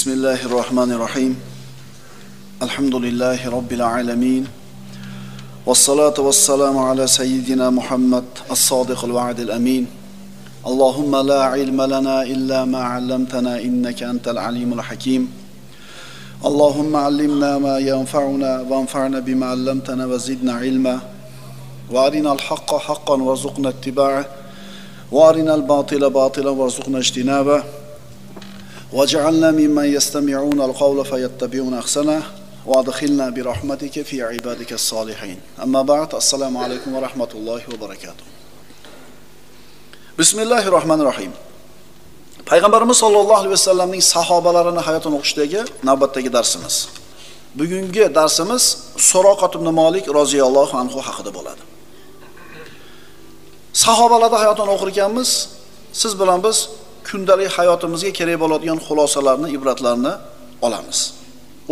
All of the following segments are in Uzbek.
بسم الله الرحمن الرحيم الحمد لله رب العالمين والصلاة والسلام على سيدنا محمد الصادق الوعد الأمين اللهم لا علم لنا إلا ما علمتنا إنك أنت العليم الحكيم اللهم علمنا ما ينفعنا وانفعنا بما علمتنا وزدنا علما وارنا الحق حقا وارزقنا اتباعه وارنا الباطل باطلا وارزقنا اجتنابه واجعلنا ممن يستمعون القول فيتبعون احسنه وادخلنا برحمتك في عبادك الصالحين اما بعد السلام عليكم ورحمه الله وبركاته بسم الله الرحمن الرحيم payg'ambarimiz sollallohu alayhi vasallamning sahobalarini hayotini o'qishdagi navbatdagi darsimiz bugungi darsimiz suroqat ibn molik roziyallohu anhu haqida bo'ladi sahobalarda hayotini o'qir ekanmiz siz bilan biz kundalik hayotimizga kerak bo'ladigan xulosalarni ibratlarni olamiz.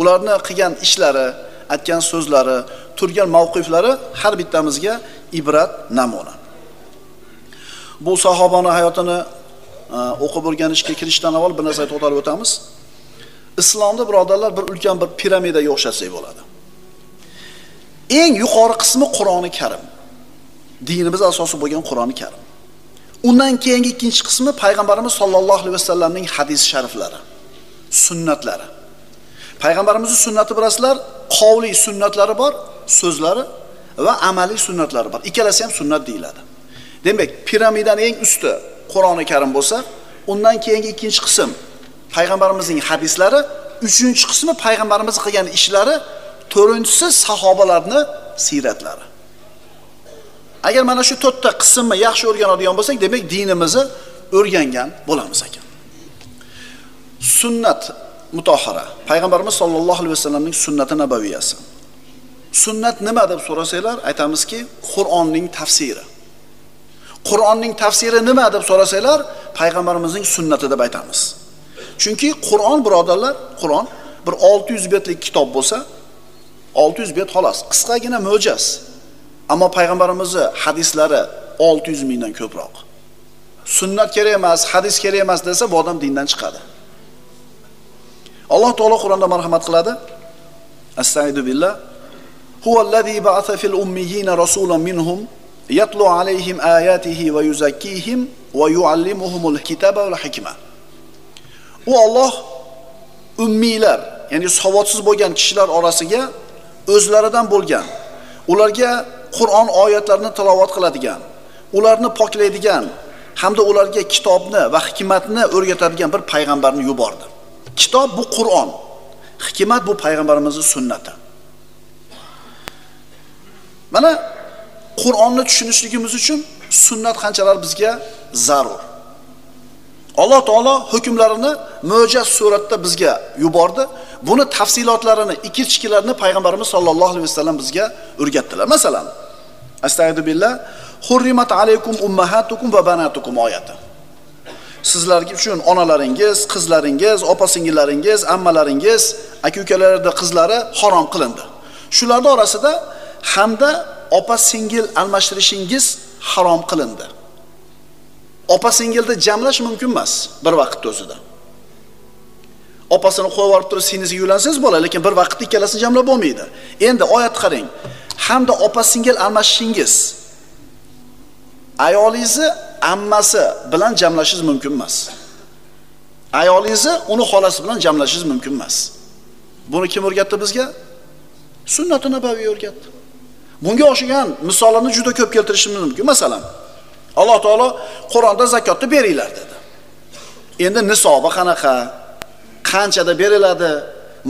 Ularni qilgan ishlari aytgan so'zlari turgan mavqiflari har bittamizga ibrat namuna. Bu sahobani hayotini e, o'qib o'rganishga kirishdan avval bir narsaga to'xtalib o'tamiz. Islomda birodarlar bir ulkan bir piramidaga o'xshatsak bo'ladi. Eng yuqori qismi qur'oni karim. Dinimiz asosi bo'lgan qur'oni karim. Undan keyingi ikkinchi qismi payg'ambarimiz sollallohu alayhi vasallamning hadis shariflari sunnatlari. Payg'ambarimizning sunnati bilasizlar qovli sunnatlari bor so'zlari va amaliy sunnatlari bor. Ikkalasi ham sunnat deyiladi. Demak piramidani eng usti qur'oni karim bo'lsa undan keyingi ikkinchi qism payg'ambarimizning hadislari uchinchi qismi payg'ambarimiz qilgan ishlari to'rtinchisi sahobalarni siyratlari. Agar mana shu to'rtta qismni yaxshi o'rganadigan bo'lsak demak dinimizni o'rgangan bo'lamiz ekan. Sunnat mutohara payg'ambarimiz sollallohu alayhi vasallamning sunnati nabaviyasi. Sunnat nima deb so'rasanglar aytamizki qur'onning tafsiri. Qur'onning tafsiri nima deb so'rasanglar payg'ambarimizning sunnati deb aytamiz. Chunki qur'on birodarlar qur'on bir 600 betlik kitob bo'lsa 600 bet xolos qisqagina mo'jaz. Ammo payg'ambarimizni hadislari 600 mingdan ko'proq. Sunnat kerak emas hadis kerak emas desa bu odam dindan chiqadi. Alloh taolo qur'onda marhamat qiladi. Astaidu billah. Huvallazi ba'atha fil ummiyina rasulan minhum yatlu alayhim ayatihi va yuzakkihim va yuallimuhumul kitaba val hikma. U Alloh ummiylar ya'ni savodsiz bo'lgan kishilar orasiga o'zlaridan bo'lgan ularga Qur'on oyatlarini tilovat qiladigan ularni poklaydigan hamda ularga kitobni va hikmatni o'rgatadigan bir payg'ambarni yubordi kitob bu Qur'on hikmat bu payg'ambarimizning sunnati mana Qur'onni tushunishligimiz uchun sunnat qanchalar bizga zarur. Alloh taolo hukmlarini mo'jaz suratda bizga yubordi. Buni tafsilotlarini, ikirchikilarini payg'ambarimiz sollallohu alayhi vasallam bizga o'rgatdilar. Masalan, astag'firu billah, hurrimat alaykum ummahatukum va banatukum oyati. Sizlarga uchun onalaringiz, qizlaringiz, opa-singillaringiz, ammalaringiz, aka-ukalarning qizlari harom qilindi. shularni orasida hamda opa singil almashtirishingiz harom qilindi. Opa singilni jamlash mumkin emas bir vaqtni o'zida. Opasini qo'yib yuborib turib singlisiga uylansangiz bo'ladi lekin bir vaqtda ikkalasini jamlab bo'lmaydi. Endi oyat qarang. Hamda opa singil almashishingiz ayolingizni ammasi bilan jamlashingiz mumkin emas ayolingizni uni xolasi bilan jamlashingiz mumkin emas buni kim o'rgatdi bizga sunnati nabaviy o'rgatdi Bunga o'xshagan misollarni juda ko'p keltirishimiz mumkin. Masalan, Alloh taolo Qur'onda zakotni beringlar dedi. Endi nisobi qanaqa? Qanchada beriladi?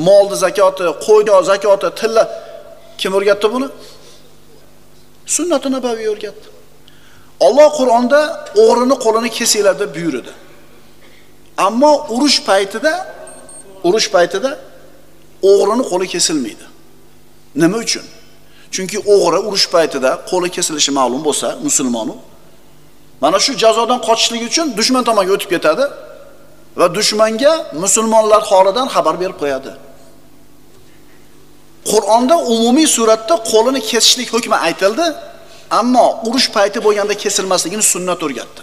Molni zakoti, qo'yni zakoti, tilla kim o'rgatdi buni? Sunnatini nabaviy o'rgatdi. Alloh Qur'onda o'g'rini qo'lini kesinglar deb buyurdi. Ammo urush paytida urush paytida o'g'rini qo'li kesilmaydi. Nima uchun? Chunki o'g'ri urush paytida qo'li kesilishi ma'lum bo'lsa, musulmonu mana shu jazodan qochishlik uchun dushman tomonga o'tib ketadi va dushmanga musulmonlar holidan xabar berib qo'yadi. Qur'onda umumiy suratda qo'lini kesishlik hukmi aytildi, ammo urush payti bo'lganda kesilmasligini sunnat o'rgatdi.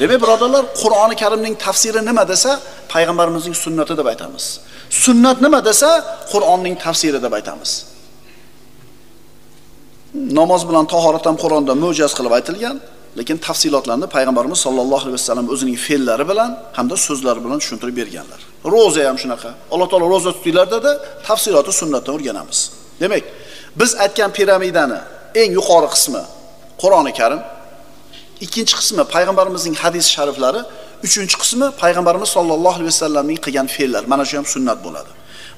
Demak, birodarlar, Qur'oni Karimning tafsiri nima desa, payg'ambarimizning sunnati deb aytamiz. Sunnat nima desa, Qur'onning tafsiri deb aytamiz. Namoz bilan tahorat ham Qur'onda mo'jaz qilib aytilgan, lekin tafsilotlarni payg'ambarimiz sollallohu alayhi vasallam o'zining fe'llari bilan hamda so'zlari bilan tushuntirib berganlar. Roza ham shunaqa. Alloh taolo roza tutinglarda-da tafsiloti sunnatdan o'rganamiz. Demak, biz aytgan piramidani eng yuqori qismi Qur'oni Karim, ikkinchi qismi payg'ambarimizning hadis shariflari, uchinchi qismi payg'ambarimiz sollallohu alayhi vasallamning qilgan fe'llar. Mana shu ham sunnat bo'ladi.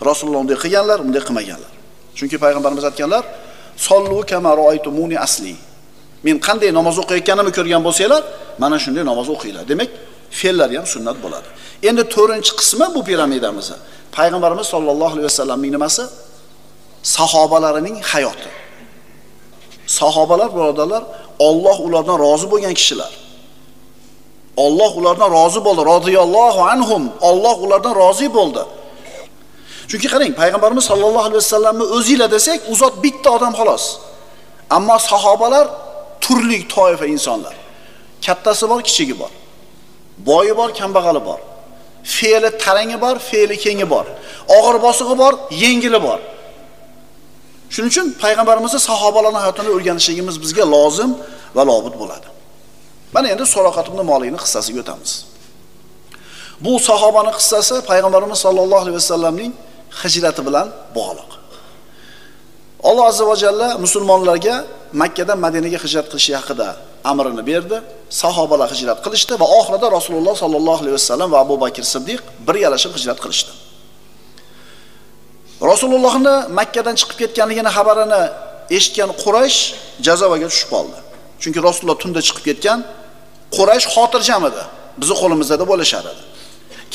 Rasululloh unday qilganlar, bunday qilmaganlar. Chunki payg'ambarimiz aytganlar, sollu kama roaytumuni asli. Men qanday namoz o'qiyotganimni ko'rgan bo'lsanglar, mana shunday namoz o'qinglar. Demak, fe'llari ham sunnat bo'ladi. Endi 4 qismi bu piramidamizni. Payg'ambarimiz sollallohu alayhi vasallamning nimasi? Sahobalarining hayoti. Sahobalar birodarlar, Alloh ulardan rozi bo'lgan kishilar. Alloh ulardan rozi bo'ldi, roziyallohu anhum. Alloh ulardan rozi bo'ldi. Chunki qarang, payg'ambarimiz sollallohu alayhi vasallamni o'zinglar desak, u zot bitta odam xolos. Ammo sahobalar turli toifa insonlar. Kattasi bor, kichigi bor. Boyi bor, kambag'ali bor. Fe'li tarangi bor, fe'li kengi bor. Og'ir bosig'i bor, yengili bor. Shuning uchun payg'ambarimizni sahobalarni hayotini o'rganishligimiz bizga lozim va lobud bo'ladi. Mana endi so'roqat ibn Molikning qissasiga o'tamiz. Bu sahobaning qissasi payg'ambarimiz sollallohu alayhi vasallamning hijrati bilan bog'liq. Alloh azza va jalla musulmonlarga Makka dan Madinaga hijrat qilish haqida amrini berdi. Sahobalar hijrat qilishdi va oxirida Rasululloh sallallohu alayhi vasallam va Abu Bakr Siddiq birgalashib hijrat qilishdi. Rasulullohni Makka dan chiqib ketganligini xabarini eshitgan Quraysh jazovaga tushib qoldi. Chunki Rasululloh tunda chiqib ketgan, Quraysh xotirjam edi. Bizi qo'limizda deb o'ylashar edi.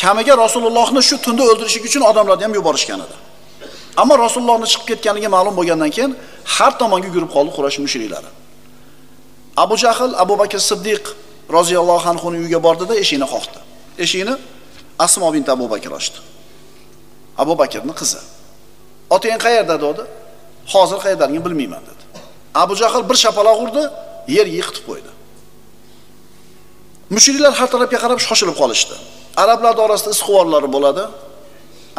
Kamiga Rasulullohni shu tunda o'ldirishlik uchun odamlarni ham yuborishgan edi. Ammo Rasulullohni chiqib ketganligi ma'lum bo'lgandan keyin har tomonga yurib qoldi Quraysh mushriklari. Abu Jahl Abu Bakr Siddiq roziyallohu anhu uyiga bordida eshikni qoqdi. Eshikni Asmo bint Abu Bakr ochdi. Abu Bakrning qizi. Otang qayerda dedi? Hozir qayerdaligini bilmayman dedi. Abu Jahl bir shapaloq urdi, yer yiqitib qo'ydi. Mushriklar har tarafga qarab shoshilib qolishdi. Arablar orasida isqivorlari bo'ladi.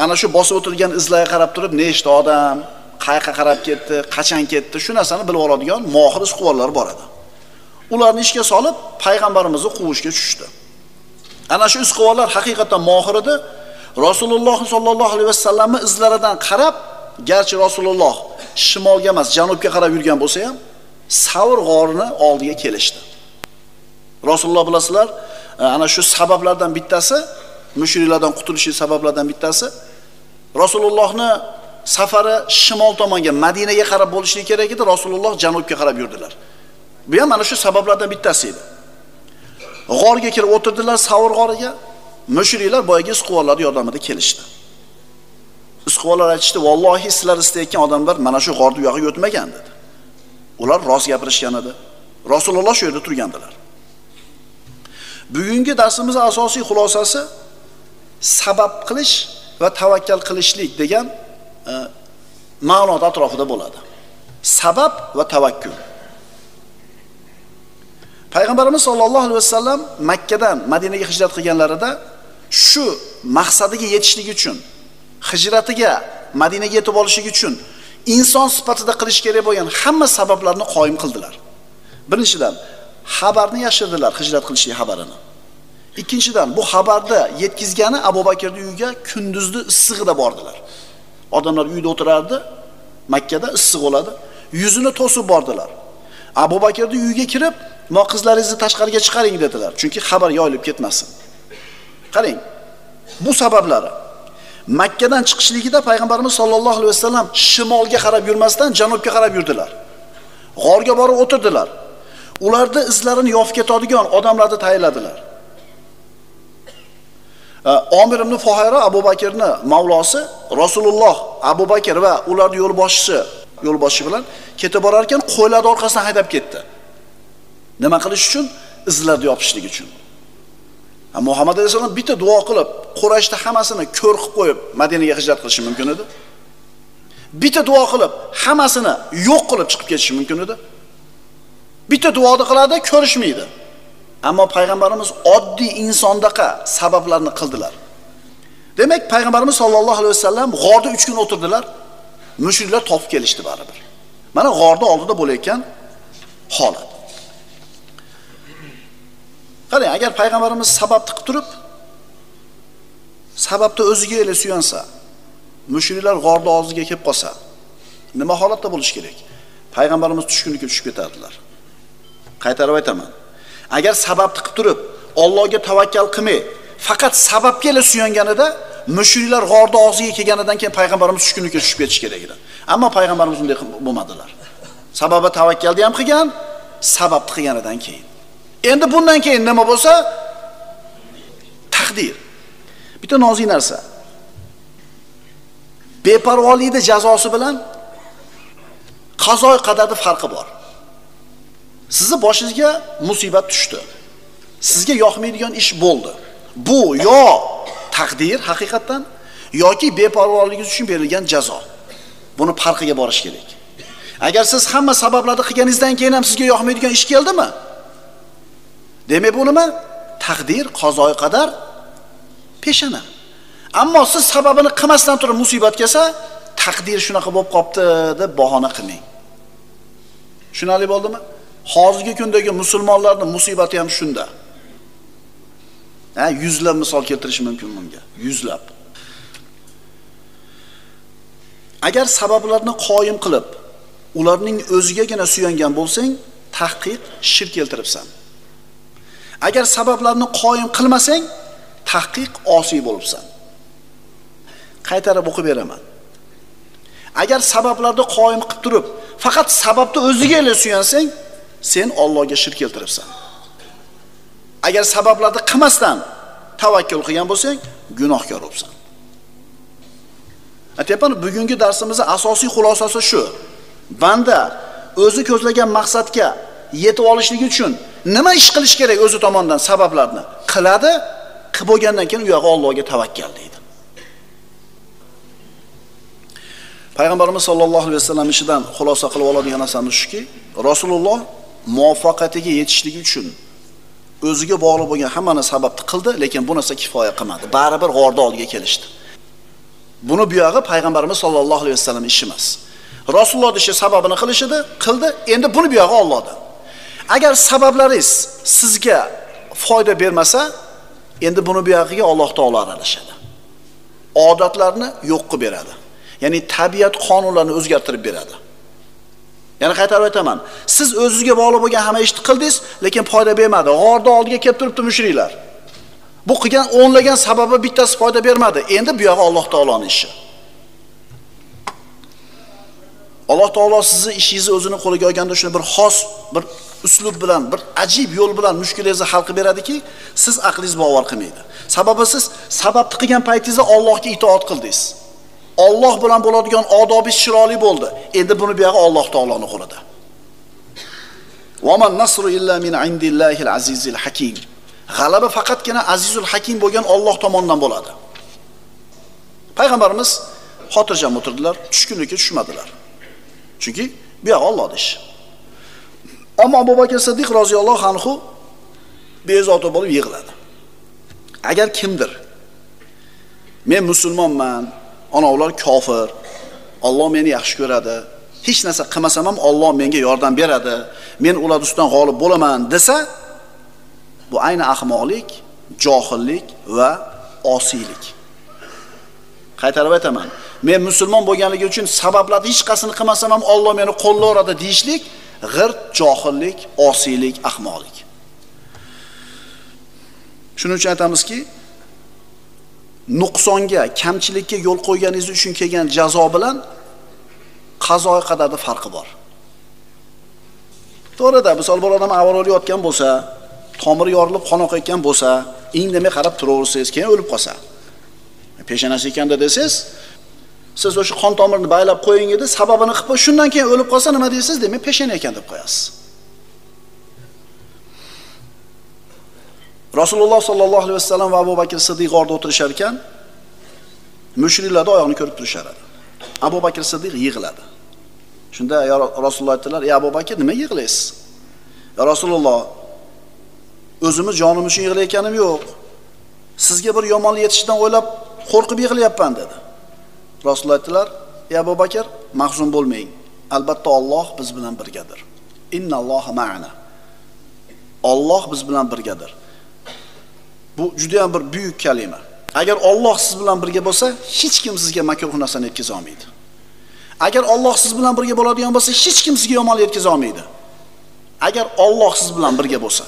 Ana shu bosib o'tirgan izlarga qarab turib, nechta odam qayerqa qarab ketdi, qachon ketdi, shu narsani bilib oladigan mohir isqivorlar bor edi. Ularni ishga solib payg'ambarimizni quvishga tushdi. Ana shu isqivorlar haqiqatan mohir edi. Rasululloh sollallohu alayhi vasallamni izlaridan qarab, garchi Rasululloh shimolga emas, janubga qarab yurgan bo'lsa ham, Savr g'orini oldiga kelishdi. Rasululloh bilasizlar, ana shu sabablardan bittasi, mushriklardan qutulishi sabablardan bittasi Rasulullohni safari shimol tomonga, Madinaga qarab bo'lishi kerak edi, Rasululloh janubga qarab yurdilar. Bu ham mana shu sabablardan bittasi edi. G'orga kirib o'tirdilar, Savr g'origa. Mushriklar boyagi isqivorlar yordamida kelishdi. Isqivorlar aytishdi, "Vallohi sizlar istayotgan odamlar mana shu g'orni yog'iga o'tmagan" dedi. Ular rost gapirishgan edi. Rasululloh shu yerda turgandilar. Bugungi darsimizning asosiy xulosasi sabab qilish va tavakkal qilishlik degan e, ma'noda atrofida bo'ladi. Sabab va tavakkul. Payg'ambarimiz sollallohu alayhi vasallam Makka dan Madinaga hijrat qilganlarida shu maqsadiga yetishlik uchun, hijratiga Madinaga yetib olishlik uchun inson sifatida qilish kerak bo'lgan hamma sabablarni qoyim qildilar. Birinchidan, xabarni yashirdilar hijrat qilishlik xabarini. Ikkinchidan, bu xabarni yetkizgani Abu bakrni uyiga kunduzni issig'ida bordilar. Odamlar uyda o'tirardi, Makkada issiq bo'ladi, yuzini to'sib bordilar. Abu bakrni uyiga kirib, "Mo qizlaringizni tashqariga chiqaring" dedilar, chunki xabar yoyilib ketmasin. Qarang, bu sabablari Makkadan chiqishligida payg'ambarimiz sollallohu alayhi vasallam shimolga qarab yurmasdan janubga qarab yurdilar. G'orga borib o'tirdilar. ularni izlarini yopib ketadigan odamlarni tayinladilar. Omir ibn Fuhayra Abu Bakrni mavlosi Rasululloh Abu Bakr va ularning yo'lboshchisi yo'lboshchi bilan ketib borar ekan qo'ylarni orqasidan haydab ketdi. Nima qilish uchun? Izlarni yopishlik uchun. Muhammad alayhisalom bitta duo qilib, Qurayshda hammasini ko'r qilib qo'yib Madinaga hijrat qilishi mumkin edi. Bitta duo qilib, hammasini yo'q qilib chiqib ketishi mumkin edi. Bitta duoni qiladi, ko'rishmaydi. Ammo payg'ambarimiz oddiy insondaqa sabablarni qildilar. demak payg'ambarimiz sollallohu alayhi vasallam g'orda uch kun o'tirdilar. Mushriklar topib kelishdi baribir. Mana g'orda oldida bo'layotgan holat. Qarang agar payg'ambarimiz sababni qilib turib sababni o'ziga ele suyansa mushriklar g'orni og'ziga kelib qolsa nima holatda bo'lishi kerak? Payg'ambarimiz tushkunlikka tushib ketardilar. Qaytarib aytaman. Agar sababni qilib turib Allohga tavakkal qilmay faqat sababga suyanganida mushriklar g'orni og'ziga kelganidan keyin payg'ambarimiz tushkunlikka tushib ketish kerak edi. Ammo payg'ambarimiz unday bo'lmadilar. Sababi tavakkalni ham qilgan sababni qilganidan keyin. Endi bundan keyin nima bo'lsa? Taqdir. Bitta nozik narsa. Beparvolikni jazosi bilan qazo qadarni farqi bor. Sizni boshingizga musibat tushdi. Sizga yoqmaydigan ish bo'ldi. Bu yo taqdir haqiqatdan yoki beparvoligingiz uchun berilgan jazo. Buni farqiga borish kerak. Agar siz hamma sabablarni qilganingizdan keyin ham sizga yoqmaydigan ish keldimi? Demak bu nima? Taqdir qazoi qadar peshana. Ammo siz sababini qilmasdan turib musibat kelsa taqdir shunaqa bo'lib qolibdi deb bahona qilmang. Tushunarli bo'ldimi? Hozirgi kundagi musulmonlarni musibati ham shunda. Ha yuzlab misol keltirish mumkin bunga. Yuzlab. Agar sabablarni qoyim qilib ularning o'zigagina suyangan bo'lsang tahqiq shirk keltiribsan. Agar sabablarni qoyim qilmasang tahqiq osiy bo'libsan. Qaytarib o'qib beraman. Agar sabablarni qoyim qilib turib faqat sababni o'ziga suyansang sen Allohga shirk keltiribsan. Agar sabablarni qilmasdan tavakkul qilgan bo'lsang gunohkor bo'libsan. Aytyapman bugungi darsimizni asosiy xulosasi shu. Banda o'zi ko'zlagan maqsadga yetib olishligi uchun nima ish qilish kerak o'zi tomonidan sabablarni qiladi qilib bo'lgandan keyin u yog'i Allohga tavakkal deydi. Payg'ambarimiz sollallohu alayhi vasallam ishidan xulosa qilib oladigan narsamiz shuki rasululloh muvaffaqiyatiga yetishligi uchun o'ziga bog'liq bo'lgan hammani sababni qildi lekin bu narsa kifoya qilmadi. Baribir g'orni oldiga kelishdi. Buni buyog'i payg'ambarimiz sollallohu alayhi vasallam ishi emas. Rasulullohni ishi sababini qilish edi qildi endi buni buyog'i ollohni agar sabablaringiz sizga foyda bermasa endi buni buyog'iga alloh taolo aralashadi. Odatlarni yo'q qilib beradi. Ya'ni tabiat qonunlarini o'zgartirib beradi. Yana qaytarib aytaman. Siz o'zingizga bog'liq bo'lgan hamma ishni qildingiz lekin foyda bermadi. G'orni oldiga kelib turibdi mushriklar. Bu qilgan o'nlagan sababi bittasi foyda bermadi. Endi bu yog'i alloh taoloning ishi. Alloh taolo sizni ishingizni o'zini qo'liga olganda shuni bir xos bir uslub bilan bir ajib yo'l bilan mushkulingizni hal qilib beradiki siz aqlingiz bovar qilmaydi. Sababi siz sababni qilgan paytingizda Allohga itoat qildingiz. Alloh bilan bo'ladigan odobingiz chiroyli bo'ldi. Endi buni buyog'i alloh taoloning qo'lida. Man nasru illa min indillahil azizil hakim. G'alaba faqatgina azizul hakim bo'lgan Alloh tomonidan bo'ladi. Payg'ambarimiz xotirjam o'tirdilar tushkunlikka tushmadilar. Chunki bu yoq Allohning ishi ammo abu bakr siddiq roziyallohu anhu bezovta bo'lib yig'ladi. Agar kimdir men musulmonman ana ular kofir. Alloh meni yaxshi ko'radi. Hech narsa qilmasam ham Alloh menga yordam beradi. Men ular ustidan g'olib bo'laman desa bu ayni ahmoqlik johillik va osiylik. Qaytarib aytaman. Men musulmon bo'lganligi uchun sabablarni hech qaysini qilmasam ham Alloh meni qo'llayveradi deyishlik g'irt johillik osiylik ahmoqlik. Shuning uchun aytamizki nuqsonga kamchilikka yo'l qo'yganingiz uchun kelgan jazo bilan qazoy qadarni farqi bor. To'g'rida misol bir odam avval o'layotgan bo'lsa tomiri yorilib qon oqayotgan bo'lsa indamay qarab turaversangiz keyin o'lib qolsa. Peshanasi ekanda desangiz siz o'sha qon tomirini baylab qo'ying edi sababini qilib shundan keyin o'lib qolsa nima deysiz? Demak peshana ekan deb qo'yasiz. Rasululloh sollallohu alayhi vasallam va abu bakr siddiq g'orda o'tirishar ekan mushriklarni oyog'ini ko'rib turishar edi abu bakr siddiq yig'ladi. Shunda yo rasululloh aytdilar ey abu bakr nima yig'laysiz? Yo rasululloh o'zimiz jonim uchun yig'layotganim yo'q. Sizga bir yomonlik yetishidan o'ylab qo'rqib yig'layapman dedi. Rasululloh aytdilar ey abu bakr mahzun bo'lmang. Albatta Alloh biz bilan birgadir. Innalloha ma'ana. Alloh biz bilan birgadir. Bu juda ham bir buyuk kalima. Agar Alloh siz bilan birga bo'lsa hech kim sizga makruh narsani yetkaza olmaydi. Agar Alloh siz bilan birga bo'ladigan bo'lsa hech kim sizga yomonlik yetkaza olmaydi. Agar Alloh siz bilan birga bo'lsa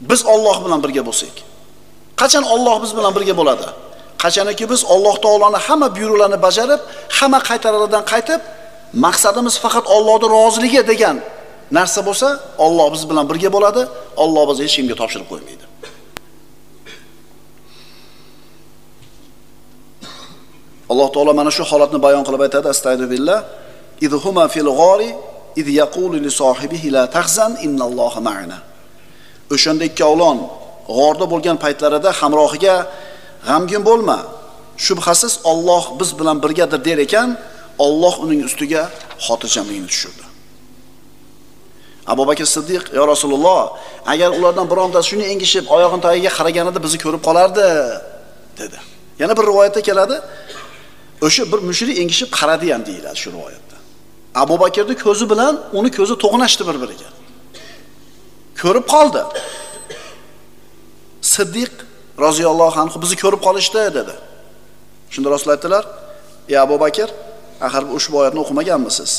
biz Alloh bilan birga bo'lsak qachon Alloh biz bilan birga bo'ladi? Qachonki biz Alloh taoloni hamma buyruqlarini bajarib hamma qaytarlardan qaytib maqsadimiz faqat Allohning roziligi degan narsa bo'lsa Alloh biz bilan birga bo'ladi Alloh bizni hech kimga topshirib qo'ymaydi. Alloh taolo mana shu holatni bayon qilib aytadi astag'firullah. Idhuma fil g'ori id yaqulu li sohibihi la tahzan innalloha ma'ana. O'shanda ikkovlon g'orda bo'lgan paytlarida hamrohiga g'amgin bo'lma shubhasiz Alloh biz bilan birgadir der ekan Alloh uning ustiga xotirjamlikni tushirdi. Abu Bakr Siddiq yo Rasululloh agar ulardan birontasi shuni engishib oyog'ini tagiga qaraganida bizni ko'rib qolardi dedi. Yana bir rivoyatda keladi o'sha bir mushrik engishib qaradi ham deyiladi shu rivoyatda. Abu bakrni ko'zi bilan uni ko'zi to'g'nashdi bir biriga ko'rib qoldi. Siddiq roziyallohu anhu bizni ko'rib qolishdi dedi. Shunda rasul aytdilar ey abu bakr axir ushbu oyatni o'qimaganmisiz?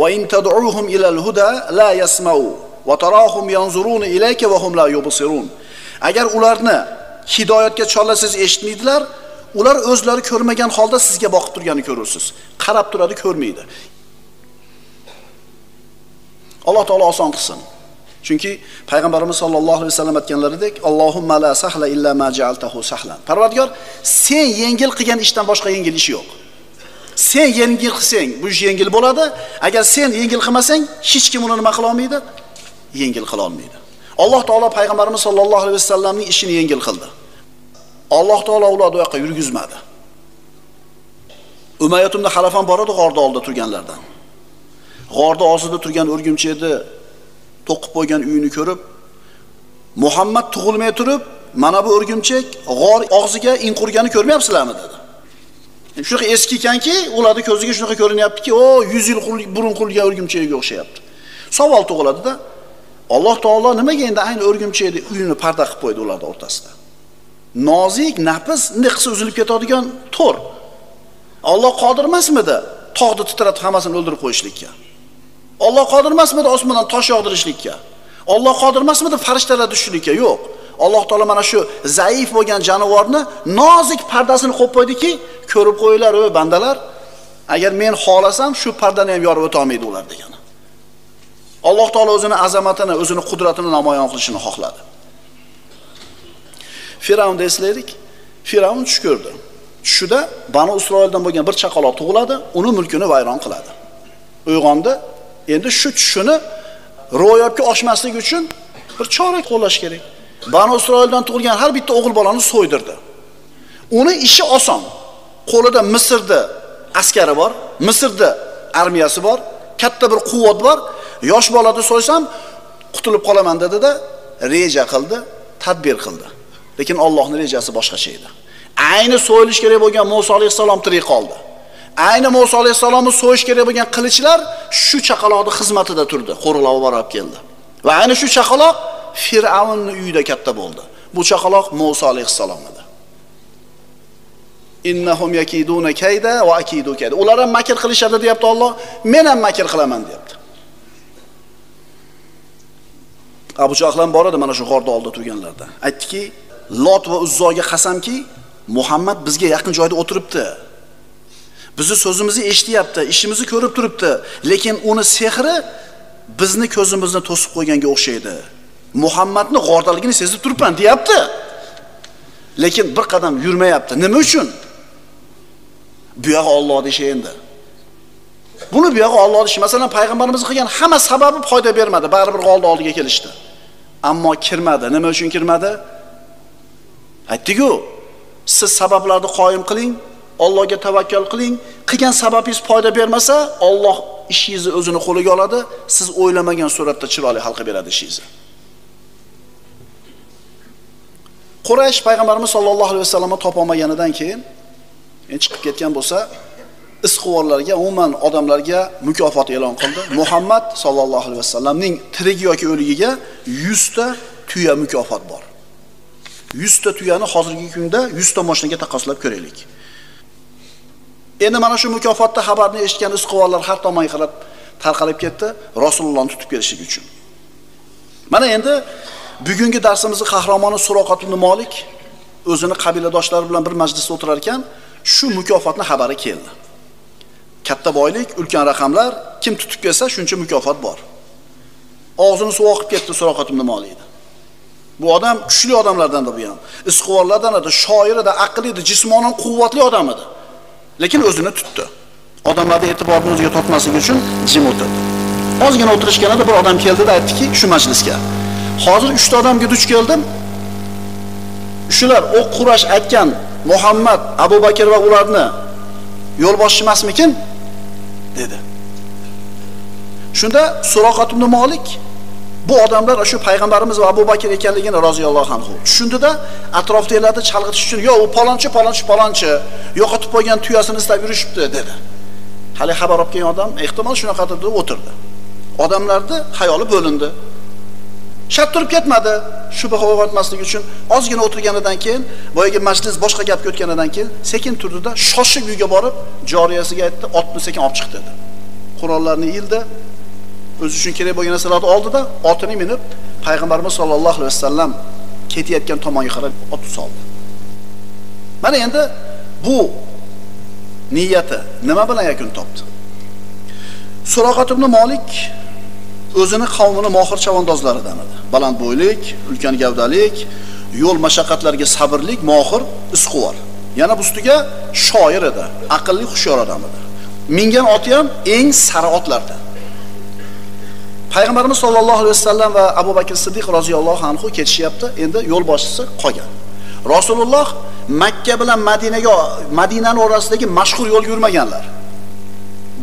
Va in tad'uhum ilal huda la yasma'u va tarahum yanzuruna ilayka va hum la yubsirun. Agar ularni hidoyatga chorlasangiz eshitmaydilar ular o'zlari ko'rmagan holda sizga boqib turganini ko'rursiz. Qarab turadi ko'rmaydi. Alloh taolo oson qilsin. Chunki payg'ambarimiz sollallohu alayhi vasallam aytganlaridek allohumma la sahla illa ma ja'altahu sahlan. Parvardigor sen yengil qilgan ishdan boshqa yengil ish yo'q. Sen yengil qilsang bu ish yengil bo'ladi. Agar sen yengil qilmasang hech kim uni nima qila olmaydi? Yengil qila olmaydi. Alloh taolo payg'ambarimiz sollallohu alayhi vasallamning ishini yengil qildi. Alloh taolo ularni u yoqqa yurgizmadi. Umayyat ibn halafon bor edi oldida turganlardan. G'orda ostida turgan o'rgimchakni to'qib qo'ygan uyini ko'rib muhammad tug'ilmay turib mana bu o'rgimchak g'or og'ziga in qurgani ko'rmayapsizlarmi? dedi. Shunaqa eski ekanki ularni ko'ziga shunaqa ko'rinyaptiki o 100 yil burun qurilgan o'rgimchakka o'xshayapti. Savol tug'iladi-da. alloh taolo nimaga endi ayni o'rgimchakni uyini parda qilib qo'ydi ularni o'rtasida. Nozik nafs bunday qilsa uzilib ketadigan to'r. Olloh qodir emasmidi? Tog'ni titratib hammasini o'ldirib qo'yishlikka. Olloh qodir emasmidi osmondan tosh yog'dirishlikka? Olloh qodir emasmidi farishtalar tushishlikka? Yo'q. Alloh taolo mana shu zaif bo'lgan jonivorni nozik pardasini qo'yib qo'ydiki ko'rib qo'yinglar ey bandalar agar men xohlasam shu pardani ham yorib o'tolmaydi ular degani. Alloh taolo o'zini azamatini o'zini qudratini namoyon qilishini xohladi. Firavnni eslaylik. Firavn tush ko'rdi. Tushida Banu Isroildan bo'lgan bir chaqaloq tug'iladi, uni mulkini vayron qiladi. Uyg'ondi. Endi shu tushini ro'yobga oshmasligi uchun bir chora qo'llash kerak. Banu Isroildan tug'ilgan har bitta o'g'il bolani so'ydirdi. Uni ishi oson. Qo'lida Misrda askari bor, Misrda armiyasi bor, katta bir quvvat bor. Yosh bolani so'ysam qutulib qolaman dedi-da, reja qildi, tadbir qildi. Lekin Allohning rejasi boshqacha edi. Ayni so'yilish kerak bo'lgan Musa alayhissalom tirik qoldi. Ayni Musa alayhissalomni so'yish kerak bo'lgan qilichlar shu chaqaloqning xizmatida turdi. Qo'riqlab borib keldi. Va ayni shu chaqaloq fir'avnning uyida katta bo'ldi. Bu chaqaloq Musa alayhissalom edi. Innahum yakiduna kayda va akidu kayda. Ular ham makr qilishadi deyapti Alloh. Men ham makr qilaman deyapti. Abu Jahl ham bor edi mana shu g'orda oldida turganlarda. Aytdiki Lot va Uzzoga qasamki, Muhammad bizga yaqin joyda o'tiribdi. Bizni so'zimizni eshityapti, ishimizni ko'rib turibdi, lekin uni sehri bizni ko'zimizni to'sib qo'yganga o'xshaydi. Muhammadni g'ordaligini sezib turibman, deyapti. Lekin bir qadam yurmayapti. Nima uchun? Bu yoq Alloh endi. Buni bu yoq Alloh masalan, payg'ambarimiz qilgan hamma sababi foyda bermadi, baribir g'olda oldiga kelishdi. Ammo kirmadi. Nima uchun kirmadi? Aytdiku siz sabablarni qoyim qiling Allohga tavakkal qiling qilgan sababingiz foyda bermasa Alloh ishingizni o'zini qo'liga oladi siz o'ylamagan suratda chiroyli hal qilib beradi ishingizni Quraysh payg'ambarimiz sollallohu alayhi vasallamni topolmaganidan keyin e, chiqib ketgan bo'lsa, isqivorlarga, umuman odamlarga mukofot e'lon qildi. Muhammad sollallohu alayhi vasallamning tirik yoki o'ligiga 100 ta tuya mukofot bor. 100 ta tuyani hozirgi kunda 100 ta mashinaga taqqoslab ko'raylik. Endi mana shu mukofotda xabarni eshitgan isqivorlar har tomonga qarab tarqalib ketdi, Rasulullohni tutib kelishlik uchun. Mana endi bugungi darsimizni qahramoni Suroqat ibn Malik o'zini qabiladoshlari bilan bir majlisda o'tirar ekan, shu mukofotni xabari keldi. Katta boylik, ulkan raqamlar, kim tutib kelsa shuncha mukofot bor. Og'zini suv oqib ketdi Suroqat ibn Malikda. Bu odam kuchli odamlardan edi bu ham. Isqivorlardan edi, shoir edi, aqlli edi, jismonan quvvatli odam edi. Lekin o'zini tutdi. Odamlarning e'tiborini o'ziga tortmasligi uchun jim o'tirdi. Ozgina o'tirishganida bir odam keldida aytdiki, shu majlisga. Hozir uchta odamga duch keldim. Shular o'q qurash aytgan Muhammad, Abu Bakr va ularni yo'lboshchi emasmikin? dedi. Shunda Suroqat ibn bu odamlar shu payg'ambarimiz va Abu Bakr ekanligini roziyallohu anhu tushundida atrofdagilarni chalg'itish uchun yo u palonchi palonchi palonchi yo'qotib qo'ygan tuyasini istab yurishibdi dedi. Hali xabar olib kelgan odam ehtimol shunaqa deb o'tirdi. Odamlarni xayoli bo'lindi. Shart turib ketmadi. Shubha uyg'otmaslik uchun ozgina o'tirganidan keyin, boyagi majlis boshqa gapga o'tganidan keyin sekin turdida shoshib uyga borib, joriyasiga aytdi, otni sekin olib chiq dedi. Qurollarni ildi, o'zi uchun kerak bo'lgan narsalarni oldida otini minib payg'ambarimiz sollallohu alayhi vasallam ketayotgan tomonga qarab ot soldi. Mana endi bu niyati nima bilan yakun topdi? Suroqat ibn Malik o'zini qavmini mohir chavandozlaridan edi. Baland bo'ylik, ulkan gavdalik, yo'l mashaqqatlariga sabrlik, mohir, isquvor. Yana bu ustiga shoir edi, aqlli, xushyor odam edi. Mingan oti ham eng sara otlardan. Payg'ambarimiz sollallohu alayhi vasallam va Abu Bakr Siddiq roziyallohu anhu ketishyapti. Endi yo'l boshchisi qolgan. Rasululloh Makka bilan Madinaga Madinaning orasidagi mashhur yo'l yurmaganlar.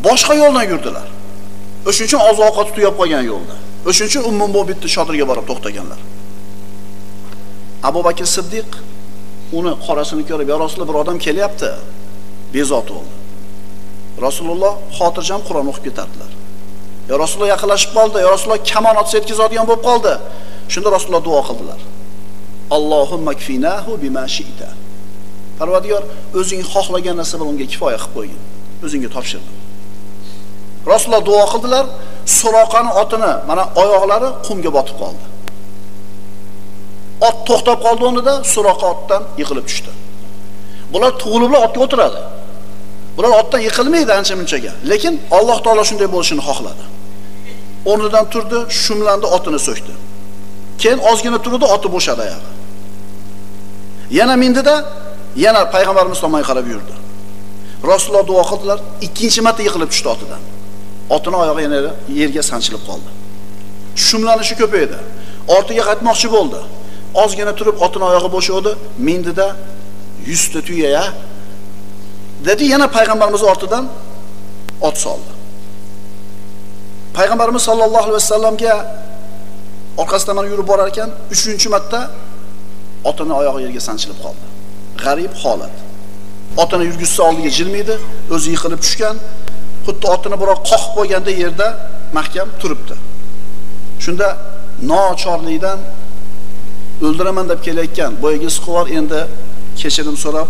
Boshqa yo'ldan yurdilar. O'shuning uchun oziq-ovqat tuyab qolgan yo'lda. O'shuning uchun Ummu Mubitni shotirga borib to'xtaganlar. Abu Bakr Siddiq uni qorasini ko'rib, "Ya Rasululloh, bir odam kelyapti." bezovta bo'ldi. Rasululloh xotirjam Qur'on o'qib ketardilar. Ya Rasululloh yaqinlashib qoldi. Ya Rasululloh kamon otsa yetkazadigan bo'lib qoldi. Shunda Rasululloh duo qildilar. Allohumma kfinahu bima shi'ta. Parvardigor, o'zing xohlagan narsa bilan unga kifoya qilib qo'ygin. O'zingga topshirdim. Rasululloh duo qildilar, Suroqani otini mana oyoqlari qumga botib qoldi. Ot to'xtab qoldi o'rnida, Suroqa otdan yiqilib tushdi. Bular tug'ilib otga o'tiradi. Bular otdan yiqilmaydi ancha munchaga, lekin Alloh taolo shunday bo'lishini xohladi. O'rnidan turdi, shumlandi, otini so'kdi. Keyin ozgina turdi, oti bo'shadi oyog'i. Yana mindida, yana payg'ambarimiz tomonga qarab yurdi. Rasululloh duo qildilar, ikkinchi marta yiqilib tushdi otidan. Otini oyog'i yana yerga sanchilib qoldi. Shumlanishi ko'paydi. Ortiga qaytmoqchi bo'ldi. Ozgina turib otini oyog'i bo'shadi, mindida 100 ta tuya. Dedi yana payg'ambarimiz ortidan ot soldi. Payg'ambarimiz sollallohu alayhi vasallamga orqasidan mana yurib borar ekan, 3-marta otini oyog'i yerga sanchilib qoldi. G'arib holat. Otini yurgizsa oldiga jilmaydi, o'zi yiqilib tushgan, xuddi otini biroq qoqib qo'yganda yerda mahkam turibdi. Shunda nochorlikdan o'ldiraman deb kelayotgan boyagi isqivor endi kechirim so'rab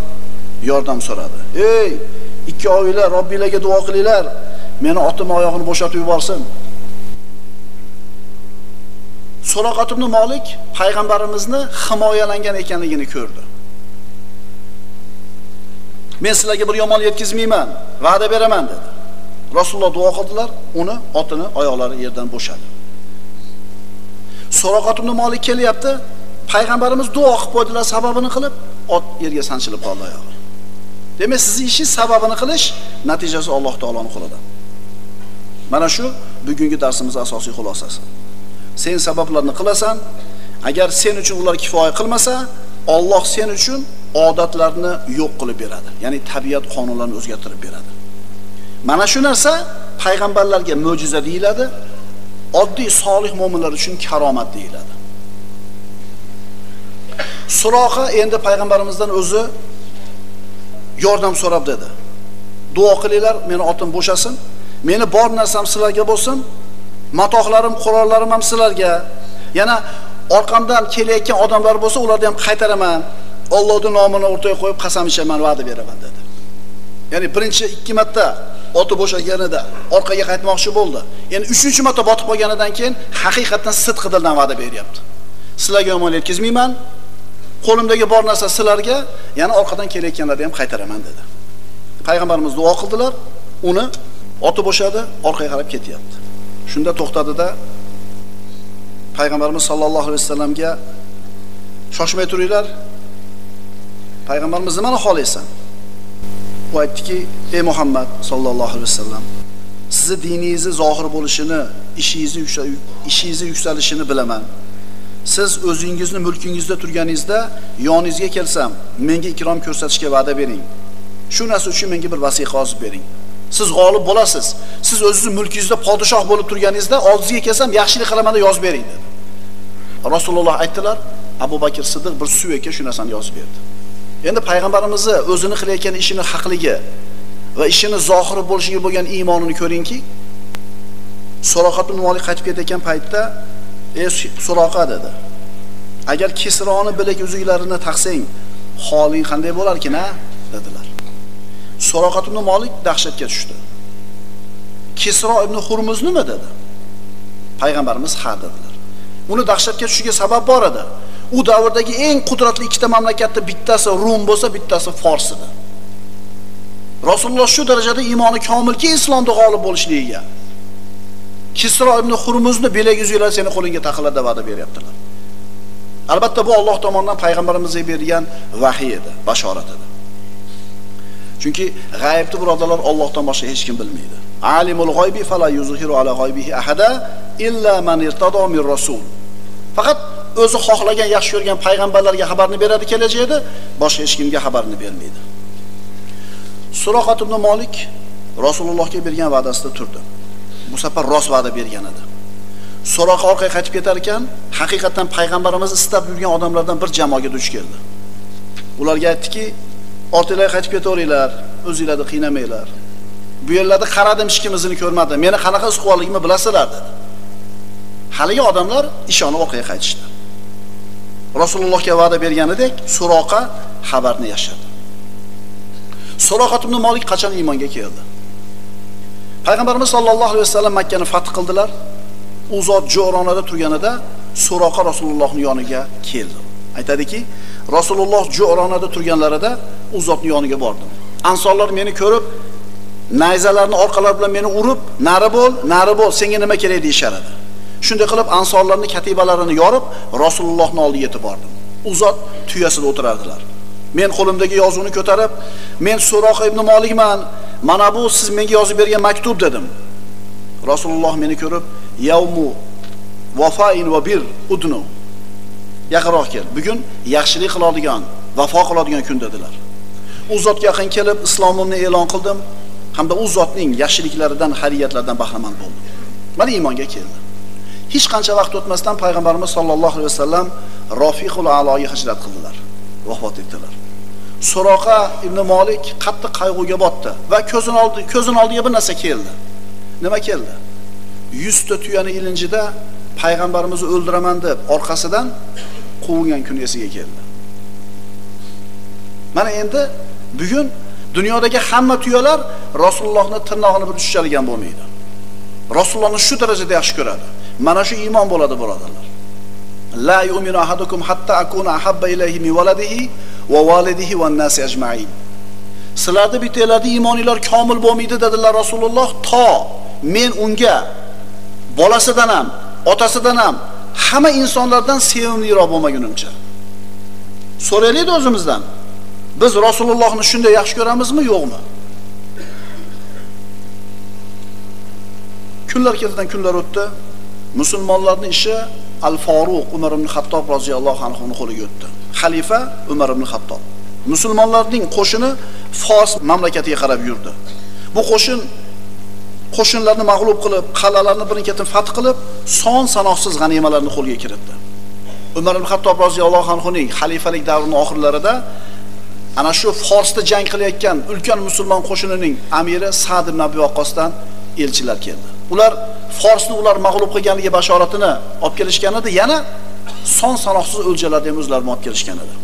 yordam so'radi. Ey, ikki oila Robbilarga duo qilinglar. Meni otimni oyog'ini bo'shatib yuborsin. Suroqat ibn Malik payg'ambarimizni himoyalangan ekanligini ko'rdi. Men sizlarga bir yomon yetkazmayman, va'da beraman dedi. Rasululloh duo qildilar, uni otini oyoqlari yerdan bo'shadi. Suroqat ibn Malik kelyapti, payg'ambarimiz duo qilib qo'ydilar sababini qilib, ot yerga sanchilib qoldi oyog'i. Demak, sizning ishingiz sababini qilish, natijasi Alloh taoloni qo'lida. Mana shu bugungi darsimizni asosiy xulosasi. Sen sabablarni qilasan, agar sen uchun ular kifoya qilmasa, Alloh sen uchun odatlarni yo'q qilib beradi. Ya'ni tabiat qonunlarini o'zgartirib beradi. Mana shu narsa payg'ambarlarga mo'jiza deyiladi, oddiy solih mo'minlar uchun karomat deyiladi. Suroqa endi payg'ambarimizdan o'zi yordam so'rab dedi. Duo qilinglar, meni otim bo'shasin, meni bor narsam sizlarga bo'lsin, matohlarim, qurollarim ham sizlarga. Yana orqamdan kelayotgan odamlar bo'lsa, ularni ham qaytaraman. Allohning nomini o'rtaga qo'yib qasam ichaman, va'da beraman dedi. Ya'ni birinchi ikki marta oti bo'shaganida orqaga qaytmoqchi bo'ldi. Endi 3-chi marta botib qolganidan keyin haqiqatan sidqi dildan va'da beryapti. Sizlarga yomon yetkazmayman. Qo'limdagi bor narsa sizlarga, yana orqadan kelayotganlarni ham qaytaraman dedi. Payg'ambarimiz duo qildilar, uni oti bo'shadi, orqaga qarab ketyapti. Shunda to'xtadida payg'ambarimiz sollallohu alayhi vasallamga shoshmay turinglar. Payg'ambarimiz nimani xohlaysan? U aytdiki, ey Muhammad sollallohu alayhi vasallam, sizni diningizni zohir bo'lishini, ishingizni ishingizni yuksalishini bilaman. Siz o'zingizni mulkingizda turganingizda yoningizga kelsam, menga ikrom ko'rsatishga va'da bering. Shu narsa uchun menga bir vasiqa yozib bering. Siz g'olib bo'lasiz. Siz o'zingiz mulkingizda podshoh bo'lib turganingizda oldingizga kelsam, yaxshilik qilaman deb yozib bering dedi. Rasululloh aytdilar, Abu Bakr Siddiq bir suvekka shu narsani yozib berdi. Endi payg'ambarimizni o'zini qilayotgan ishini haqligi va ishini zohiri bo'lishiga bo'lgan iymonini ko'ringki, Suroqat ibn Malik qaytib ketayotgan paytda, "Ey Suroqa" dedi. "Agar Kisroni bilak uzuklarini taqsang, holing qanday bo'larkin-a?" dedilar. Suroqat ibn Malik dahshatga tushdi. Kisro ibn Hurmuz nima dedi? Payg'ambarimiz ha dedilar. Uni dahshatga tushishiga sabab bor edi. u davrdagi eng qudratli ikkita mamlakatda bittasi Rum bo'lsa, bittasi Fors edi. Rasululloh shu darajada iymoni komilki, islomda g'olib bo'lishligiga. Kisro ibn Hurmuzni belagi yuzinglar seni qo'lingga taqiladi deb va'da beryaptilar. Albatta bu Alloh tomonidan payg'ambarimizga berilgan vahiy edi, bashorat edi. Chunki g'aybni birodarlar Allohdan boshqa hech kim bilmaydi. Alimul g'oybi fala yuzhiru ala g'oybihi ahada illa man irtado min rasul. Faqat o'zi xohlagan yaxshi ko'rgan payg'ambarlarga xabarni beradi kelajakda, boshqa hech kimga xabarni bermaydi. Suroqat ibn Malik Rasulullohga bergan va'dasida turdi. Bu safar rost va'da bergan edi. Suroqa orqaga qaytib ketar ekan, haqiqatan payg'ambarimiz istab yurgan odamlardan bir jamoaga duch keldi. Ularga aytdiki, ortinglarga qaytib ketaveringlar, o'zinglarni qiynamanglar. Bu yerlarda qaradim, hech kim izini ko'rmadim. Meni qanaqa ish qilganligimni bilasizlar dedi. Haligi odamlar ishonib orqaga qaytishdi. Rasulullohga va'da berganidek Suroqa xabarni yashirdi. Suroqat ibn Malik qachon iymonga keldi? Payg'ambarimiz sollallohu alayhi vasallam makkani fath qildilar. U zot Jo'ronada turganida Suroqa Rasulullohning yoniga keldi. Aytadiki, Rasululloh Jo'ronada turganlarida u zotni yoniga bordim. Ansorlar meni ko'rib, nayzalarni orqalari bilan meni urib, "Nari bo'l, nari bo'l, senga nima kerak?" deyishar edi. Shunday qilib ansorlarni katibalarini yorib, Rasulullohning oldiga yetib bordim. U zot tuyasida o'tirardilar. Men qo'limdagi yozuvni ko'tarib, "Men so'roq ibn Malikman. Mana bu siz menga yozib bergan maktub" dedim. Rasululloh meni ko'rib, "Yawmu vafain va bir udnu." Yaqinroq kel. Bugun yaxshilik qiladigan, vafo qiladigan kun dedilar. U zotga yaqin kelib islomimni e'lon qildim hamda u zotning yaxshiliklaridan, xariyatlaridan bahramand bo'ldim. Mana iymonga keldi. hech qancha vaqt o'tmasdan payg'ambarimiz sollallohu alayhi vasallam Rofiqul Aloga hijrat qildilar, vafot etdilar. Suroqa ibn Malik qattiq qayg'uga botdi va ko'zini oldi, ko'zini oldiga bir narsa keldi. Nima keldi? 100 ta tuyani ilinjida payg'ambarimizni o'ldiraman deb orqasidan quvgan kun esiga keldi. Mana endi bugun dunyodagi hamma tuyalar rasulullohni tirnog'ini bir tushirgan bo'lmaydi. Rasulullohni shu darajada yaxshi ko'radi. Mana shu iymon bo'ladi, birodarlar. La yu'minu ahadukum hatta akuna ahabba ilayhi min waladihi va validihi va nasi ajma'in. sizlarni bittalarni iymoninglar komil bo'lmaydi dedilar Rasululloh to men unga bolasidan ham, otasidan ham hamma insonlardan sevimliroq bo'lmagunimcha. So'raylik o'zimizdan. Biz Rasulullohni shunday yaxshi ko'ramizmi, yo'qmi? Kunlar ketidan kunlar o'tdi. musulmonlarning ishi al foruq Umar ibn hattob roziyallohu anhuni qo'liga o'tdi. Xalifa Umar ibn hattob Musulmonlarning qo'shini Fors mamlakatiga qarab yurdi. Bu qo'shin qo'shinlarni mag'lub qilib, qal'alarni birin-ketin fath qilib, son sanoqsiz g'animalarni qo'lga kiritdi. Umar ibn Xattob roziyallohu anhuning xalifalik davrining oxirlarida ana shu Forsda jang qilayotgan ulkan musulmon qo'shinining amiri Sa'd ibn Abi Waqqosdan elchilar keldi. Ular Forsni ular mag'lub qilganligi bashoratini olib kelishgan edi, yana son sanoqsiz o'ljalarni ham o'zlari olib kelishgan edi.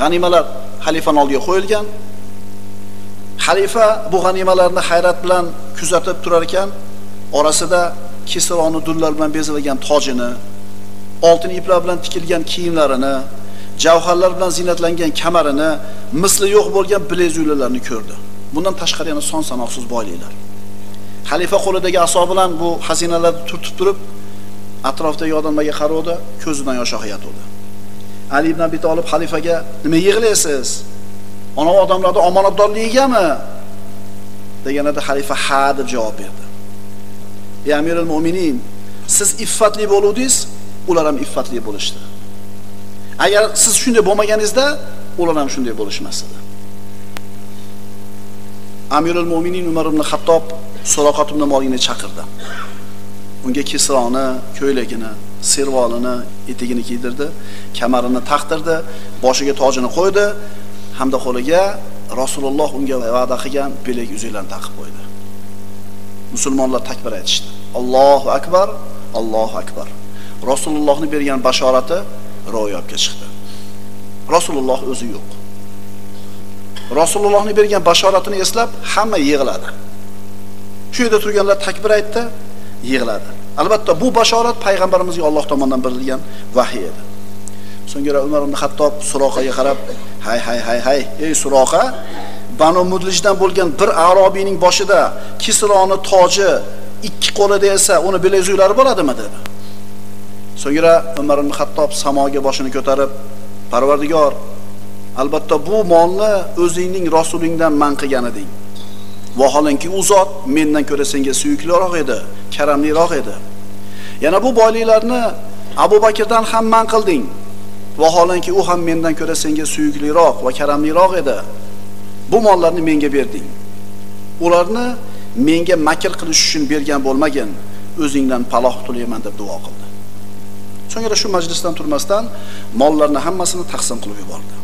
G'animalar xalifaning oldiga qo'yilgan. Xalifa bu g'animalarni hayrat bilan kuzatib turar ekan, orasida Kisroni dullar bilan bezalgan tojini, oltin iplar bilan tikilgan kiyimlarini, javharlar bilan zinatlangan kamarini, misli yo'q bo'lgan bilezuylarni ko'rdi. Bundan tashqari yana son sanoqsiz boyliklar. Xalifa qo'lidagi aso bilan bu xazinalarni turtib turib, atrofdagi odamlarga qaradi, ko'zidan yosh oqayotdi. Ali ibn Abi Talib xalifaga nima yig'laysiz? Ona odamlarni omonatdorligigami? deganida xalifa ha deb javob berdi. Ey Amirul Mu'minin, siz iffatli bo'ludingiz, ular ham iffatli bo'lishdi. Agar siz shunday bo'lmaganingizda, ular ham shunday bo'lishmas edi. Amirul Mu'minin Umar ibn Xattob Suroqat ibn molini chaqirdi. Unga Kisroni, ko'ylagini, servolini, etigini kiydirdi, kamarini taqtirdi, boshiga tojini qo'ydi hamda qo'liga Rasululloh unga va'da qilgan belak uzuklarni taqib qo'ydi. Musulmonlar takbir aytishdi. Allohu akbar, Allohu akbar. Rasulullohni bergan bashorati ro'yobga chiqdi. Rasululloh o'zi yo'q. Rasulullohni bergan bashoratini eslab hamma yig'ladi. Shu yerda turganlar takbir aytdi, yig'ladi. Albatta bu bashorat payg'ambarimizga Alloh tomonidan berilgan vahiy edi. So'ngra Umar ibn hattob Suroqaga qarab, "Hay hay hay hay, ey Suroqa, Banu Mudlijdan bo'lgan bir arobiyning boshida Kisroni toji, ikki qo'lida esa uni bilezuklari bo'ladimi?" dedi. So'ngra Umar ibn hattob samoga boshini ko'tarib, "Parvardigor, albatta bu molni o'zingning rasulingdan man qilgan eding. Vaholanki u zot mendan ko'ra senga suyukliroq edi, karamliroq edi. Yana bu boyliklarni Abu Bakrdan ham man qilding. Vaholanki u ham mendan ko'ra senga suyukliroq va karamliroq edi. Bu mollarni menga berding. Ularni menga makr qilish uchun bergan bo'lmagin, o'zingdan paloh tilayman deb duo qildi. So'ngra shu majlisdan turmasdan mollarni hammasini taqsim qilib yubordi.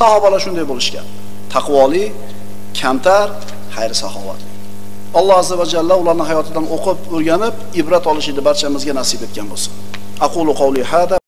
Sahobalar shunday bo'lishgan. Taqvoli, kamtar, xayr saxovatli. Alloh azza va jalla ularning hayotidan o'qib, o'rganib, ibrat olishni barchamizga nasib etgan bo'lsin. Aqulu qawli hada